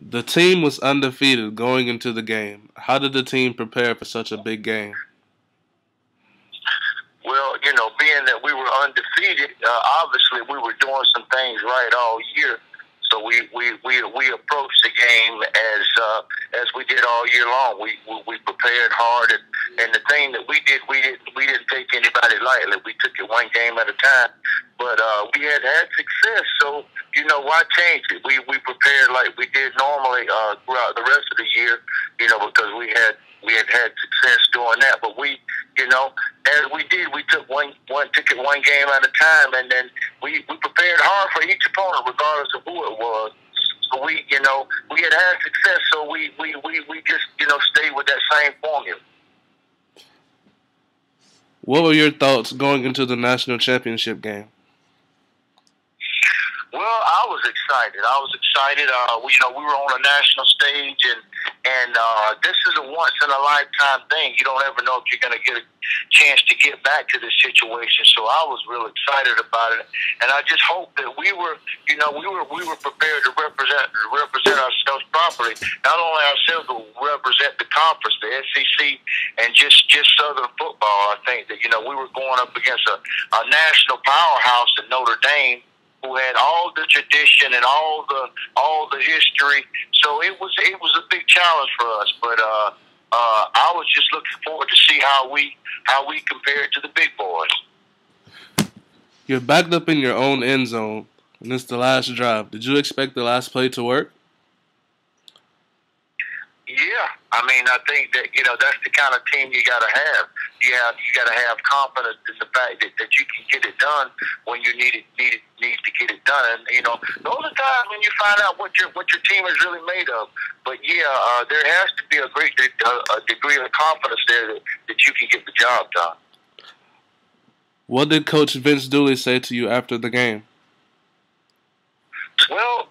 The team was undefeated going into the game. How did the team prepare for such a big game? Well, you know, being that we were undefeated, uh, obviously we were doing some things right all year. So we we we, we approached the game as uh, as we did all year long. We we, we prepared hard, and, and the thing that we did, we didn't we didn't take anybody lightly. We took it one game at a time. But uh, we had had success, so you know why change it? We we prepared like we did normally uh, throughout the rest of the year, you know, because we had we had had success doing that. But we, you know, as we did, we took one one took it one game at a time, and then we we prepared hard for each opponent, regardless of who it was. So we, you know, we had had success, so we we we, we just you know stayed with that same formula. What were your thoughts going into the national championship game? Well, I was excited. I was excited. Uh, we, you know, we were on a national stage, and and uh, this is a once in a lifetime thing. You don't ever know if you're going to get a chance to get back to this situation. So I was real excited about it, and I just hope that we were, you know, we were we were prepared to represent to represent ourselves properly. Not only ourselves, but represent the conference, the SEC, and just just Southern football. I think that you know we were going up against a, a national powerhouse in Notre Dame who had all the tradition and all the all the history. So it was it was a big challenge for us. But uh, uh, I was just looking forward to see how we how we compared to the big boys. You're backed up in your own end zone, and it's the last drive. Did you expect the last play to work? Yeah, I mean, I think that you know that's the kind of team you got to have. You have you got to have confidence in the fact that, that you can get it done when you need it need it need to get it done. And, you know, those are times when you find out what your what your team is really made of. But yeah, uh, there has to be a great de- a degree of confidence there that, that you can get the job done. What did Coach Vince Dooley say to you after the game? Well,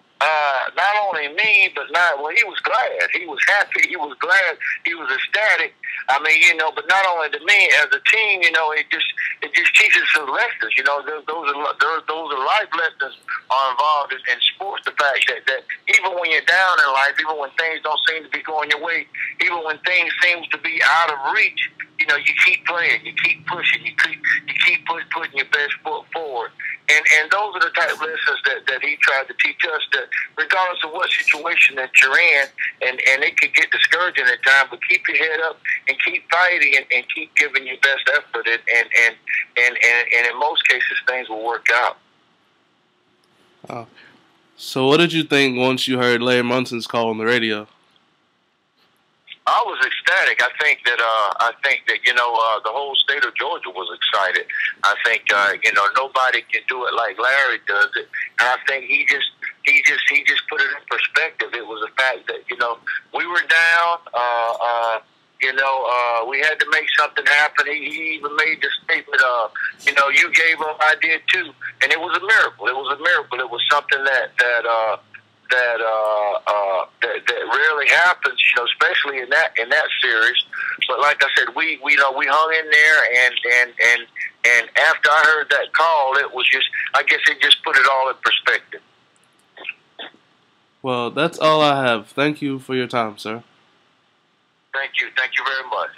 uh, not only me, but not well. He was glad. He was happy. He was glad. He was ecstatic. I mean, you know, but not only to me as a team, you know, it just it just teaches us lessons. You know, those those are those, those are life lessons are involved in, in sports. The fact that that even when you're down in life, even when things don't seem to be going your way, even when things seems to be out of reach, you know, you keep playing, you keep pushing, you keep you keep put, putting your best foot forward, and and those are the type of lessons that that he tried to teach us. That regardless of what situation that you're in, and and it could get discouraging at times, but keep your head up and keep fighting and, and keep giving your best effort, and and and and and, and in most cases things will work out. Oh. So, what did you think once you heard Larry Munson's call on the radio? I was ecstatic. I think that uh, I think that you know uh, the whole state of Georgia was excited. I think uh, you know nobody can do it like Larry does it, and I think he just he just he just put it in perspective. It was the fact that you know we were down. Uh, uh, you know, uh, we had to make something happen. He, he even made the statement, uh, you know, you gave up, I did too, and it was a miracle. It was a miracle. It was something that that uh, that uh, uh, that rarely happens, you know, especially in that in that series. But like I said, we we you know we hung in there, and and and and after I heard that call, it was just I guess it just put it all in perspective. Well, that's all I have. Thank you for your time, sir. Thank you. Thank you very much.